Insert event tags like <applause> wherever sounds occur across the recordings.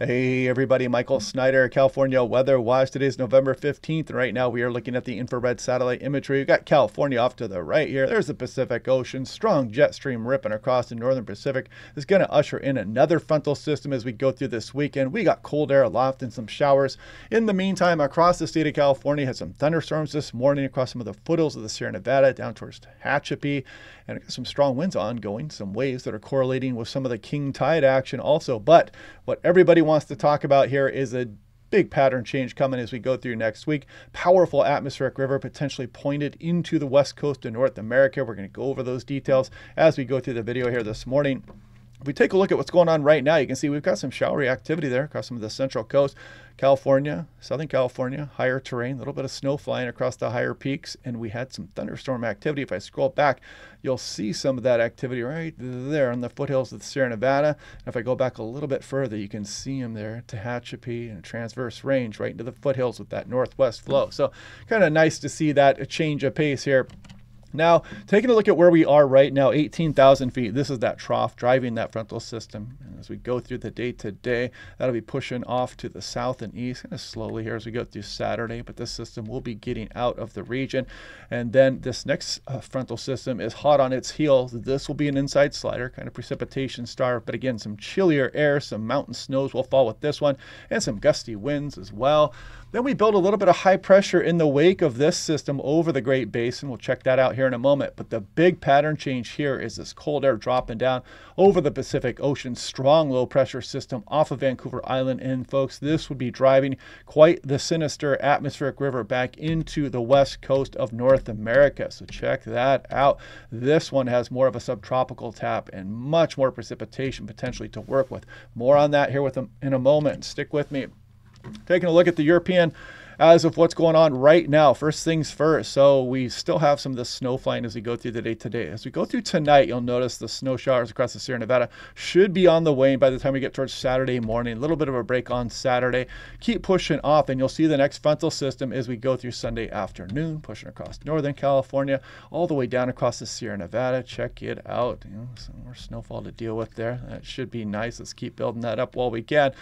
Hey everybody, Michael Snyder, California Weather Watch. Today's November 15th, and right now we are looking at the infrared satellite imagery. We've got California off to the right here. There's the Pacific Ocean, strong jet stream ripping across the northern Pacific. It's going to usher in another frontal system as we go through this weekend. We got cold air aloft and some showers. In the meantime, across the state of California, had some thunderstorms this morning across some of the foothills of the Sierra Nevada down towards Tehachapi, and some strong winds ongoing, some waves that are correlating with some of the king tide action also. But what everybody wants to talk about here is a big pattern change coming as we go through next week. Powerful atmospheric river potentially pointed into the west coast of North America. We're going to go over those details as we go through the video here this morning. If we take a look at what's going on right now, you can see we've got some showery activity there across some of the central coast. California, Southern California, higher terrain, a little bit of snow flying across the higher peaks, and we had some thunderstorm activity. If I scroll back, you'll see some of that activity right there on the foothills of the Sierra Nevada. And if I go back a little bit further, you can see them there, Tehachapi and transverse range right into the foothills with that northwest flow. So kind of nice to see that change of pace here. Now, taking a look at where we are right now, 18,000 feet. This is that trough driving that frontal system. And as we go through the day today, that'll be pushing off to the south and east kind of slowly here as we go through Saturday. But this system will be getting out of the region. And then this next uh, frontal system is hot on its heels. This will be an inside slider, kind of precipitation star. But again, some chillier air, some mountain snows will fall with this one, and some gusty winds as well. Then we build a little bit of high pressure in the wake of this system over the Great Basin. We'll check that out here in a moment. But the big pattern change here is this cold air dropping down over the Pacific Ocean. Strong low pressure system off of Vancouver Island. And folks, this would be driving quite the sinister atmospheric river back into the west coast of North America. So check that out. This one has more of a subtropical tap and much more precipitation potentially to work with. More on that here with them in a moment. Stick with me. Taking a look at the European as of what's going on right now. First things first. So we still have some of the snow flying as we go through the day today. As we go through tonight, you'll notice the snow showers across the Sierra Nevada should be on the wane by the time we get towards Saturday morning. A little bit of a break on Saturday. Keep pushing off, and you'll see the next frontal system as we go through Sunday afternoon, pushing across Northern California, all the way down across the Sierra Nevada. Check it out. You know, some more snowfall to deal with there. That should be nice. Let's keep building that up while we can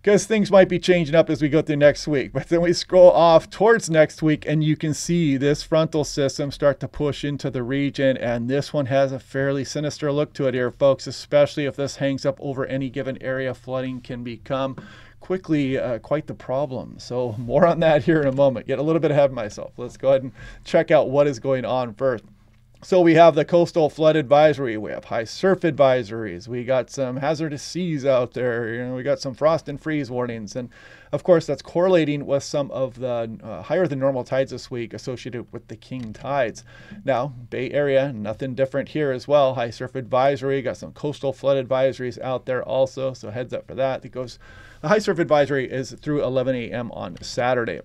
because things might be changing up as we go through next week. But then we scroll off towards next week, and you can see this frontal system start to push into the region. And this one has a fairly sinister look to it here, folks, especially if this hangs up over any given area. Flooding can become quickly uh, quite the problem. So, more on that here in a moment. Get a little bit ahead of myself. Let's go ahead and check out what is going on first. So we have the coastal flood advisory, we have high surf advisories, we got some hazardous seas out there, you know, we got some frost and freeze warnings, and of course that's correlating with some of the uh, higher than normal tides this week associated with the king tides. Now Bay Area, nothing different here as well. High surf advisory, got some coastal flood advisories out there also, so heads up for that. It goes. The high surf advisory is through 11 a.m. on Saturday.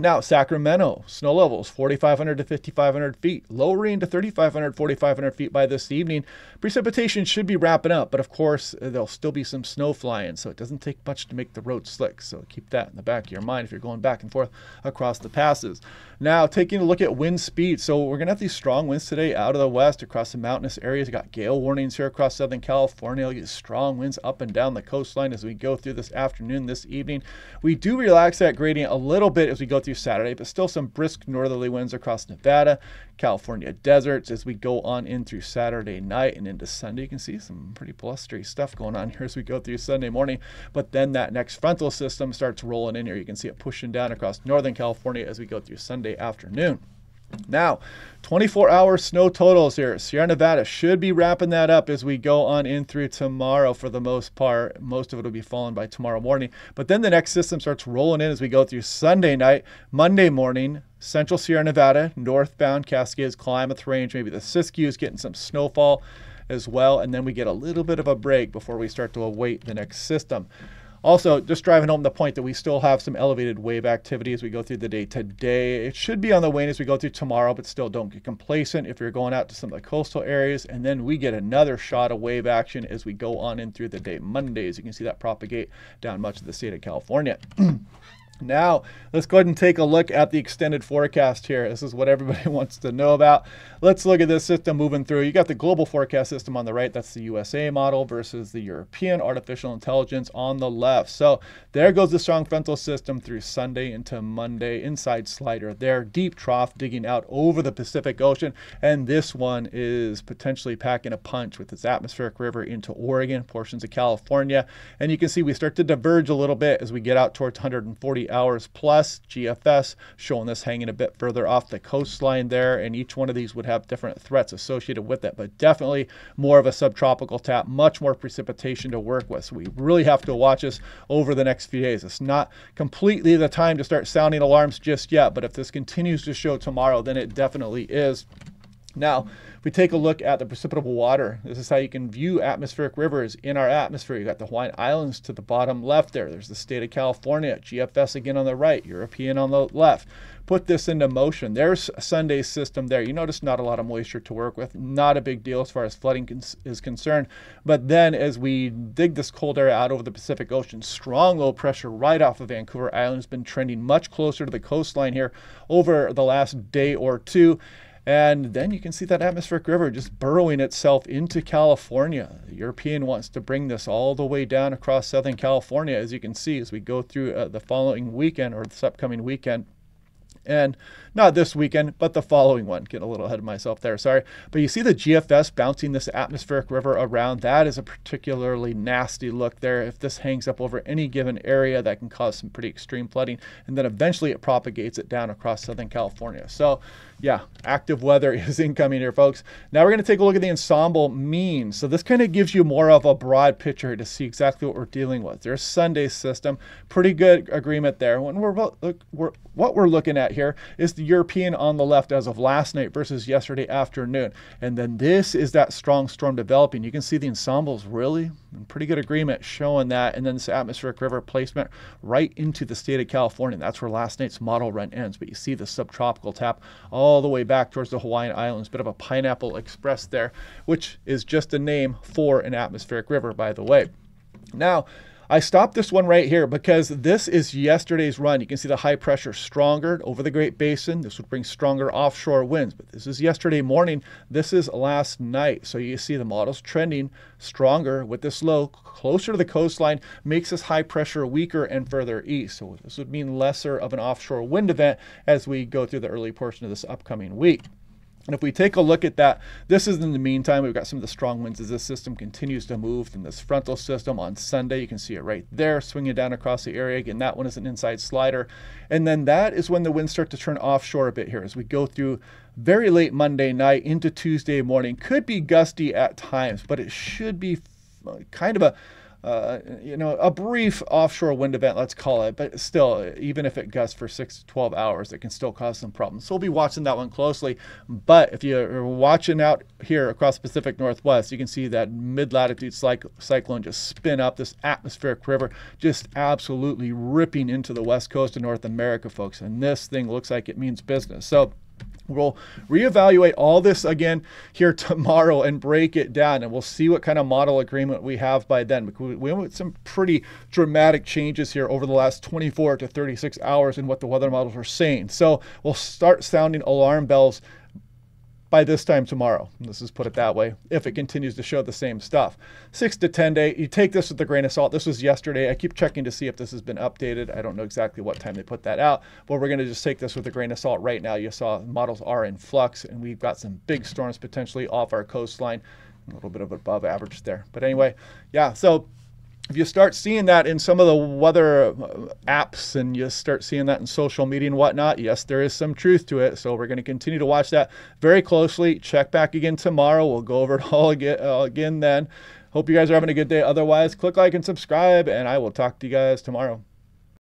Now, Sacramento, snow levels 4,500 to 5,500 feet, lowering to 3,500, 4,500 feet by this evening. Precipitation should be wrapping up, but of course, uh, there'll still be some snow flying, so it doesn't take much to make the road slick. So keep that in the back of your mind if you're going back and forth across the passes. Now, taking a look at wind speed. So we're going to have these strong winds today out of the west across the mountainous areas. We got gale warnings here across Southern California. We'll get strong winds up and down the coastline as we go through this afternoon, this evening. We do relax that gradient a little bit as we go through Saturday, but still some brisk northerly winds across Nevada, California deserts as we go on in through Saturday night and into Sunday. You can see some pretty blustery stuff going on here as we go through Sunday morning. But then that next frontal system starts rolling in here. You can see it pushing down across Northern California as we go through Sunday afternoon. Now, 24 hour snow totals here. Sierra Nevada should be wrapping that up as we go on in through tomorrow for the most part. Most of it will be falling by tomorrow morning. But then the next system starts rolling in as we go through Sunday night, Monday morning, central Sierra Nevada, northbound Cascades, Klamath Range, maybe the Siskiyou is getting some snowfall as well. And then we get a little bit of a break before we start to await the next system. Also, just driving home the point that we still have some elevated wave activity as we go through the day today. It should be on the wane as we go through tomorrow, but still don't get complacent if you're going out to some of the coastal areas. And then we get another shot of wave action as we go on in through the day Mondays. You can see that propagate down much of the state of California. <clears throat> Now, let's go ahead and take a look at the extended forecast here. This is what everybody <laughs> wants to know about. Let's look at this system moving through. You got the global forecast system on the right. That's the USA model versus the European artificial intelligence on the left. So there goes the strong frontal system through Sunday into Monday. Inside slider there. Deep trough digging out over the Pacific Ocean. And this one is potentially packing a punch with its atmospheric river into Oregon, portions of California. And you can see we start to diverge a little bit as we get out towards 140 hours plus GFS, showing this hanging a bit further off the coastline there. And each one of these would have different threats associated with it, but definitely more of a subtropical tap, much more precipitation to work with. So we really have to watch this over the next few days. It's not completely the time to start sounding alarms just yet, but if this continues to show tomorrow, then it definitely is. Now, if we take a look at the precipitable water, this is how you can view atmospheric rivers in our atmosphere. You got the Hawaiian Islands to the bottom left there. There's the state of California, GFS again on the right, European on the left. Put this into motion. There's Sunday's system there. You notice not a lot of moisture to work with. Not a big deal as far as flooding is concerned. But then as we dig this cold air out over the Pacific Ocean, strong low pressure right off of Vancouver Island has been trending much closer to the coastline here over the last day or two. And then you can see that atmospheric river just burrowing itself into California. The European wants to bring this all the way down across Southern California, as you can see as we go through uh, the following weekend or this upcoming weekend. And not this weekend, but the following one. Getting a little ahead of myself there, sorry. But you see the GFS bouncing this atmospheric river around. That is a particularly nasty look there. If this hangs up over any given area, that can cause some pretty extreme flooding. And then eventually it propagates it down across Southern California. So yeah, active weather <laughs> is incoming here, folks. Now we're going to take a look at the ensemble mean. So this kind of gives you more of a broad picture to see exactly what we're dealing with. There's Sunday system, pretty good agreement there. When we're, we're what we're looking at here is the European on the left as of last night versus yesterday afternoon. And then this is that strong storm developing. You can see the ensembles really in pretty good agreement showing that. And then this atmospheric river placement right into the state of California. That's where last night's model run ends. But you see the subtropical tap all all the way back towards the Hawaiian Islands. Bit of a pineapple express there, which is just a name for an atmospheric river, by the way. Now, I stopped this one right here because this is yesterday's run. You can see the high pressure stronger over the Great Basin. This would bring stronger offshore winds, but this is yesterday morning. This is last night. So you see the models trending stronger with this low closer to the coastline, makes this high pressure weaker and further east. So this would mean lesser of an offshore wind event as we go through the early portion of this upcoming week. And if we take a look at that, this is in the meantime, we've got some of the strong winds as this system continues to move in this frontal system on Sunday. You can see it right there, swinging down across the area. Again, that one is an inside slider. And then that is when the winds start to turn offshore a bit here as we go through very late Monday night into Tuesday morning. Could be gusty at times, but it should be kind of a uh, you know, a brief offshore wind event, let's call it, but still, even if it gusts for six to 12 hours, it can still cause some problems. So we'll be watching that one closely. But if you're watching out here across the Pacific Northwest, you can see that mid latitude cyclone just spin up this atmospheric river, just absolutely ripping into the west coast of North America, folks. And this thing looks like it means business. So, We'll reevaluate all this again here <laughs> tomorrow and break it down, and we'll see what kind of model agreement we have by then. We went with some pretty dramatic changes here over the last 24 to 36 hours in what the weather models are saying. So we'll start sounding alarm bells by this time tomorrow. Let's just put it that way, if it continues to show the same stuff. Six to 10 day, you take this with a grain of salt. This was yesterday. I keep checking to see if this has been updated. I don't know exactly what time they put that out, but we're going to just take this with a grain of salt right now. You saw models are in flux, and we've got some big storms potentially off our coastline. A little bit of above average there. But anyway, yeah, so if you start seeing that in some of the weather uh, apps and you start seeing that in social media and whatnot, yes, there is some truth to it. So we're going to continue to watch that very closely. Check back again tomorrow. We'll go over it <laughs> all uh, again then. Hope you guys are having a good day. Otherwise, click like and subscribe, and I will talk to you guys tomorrow.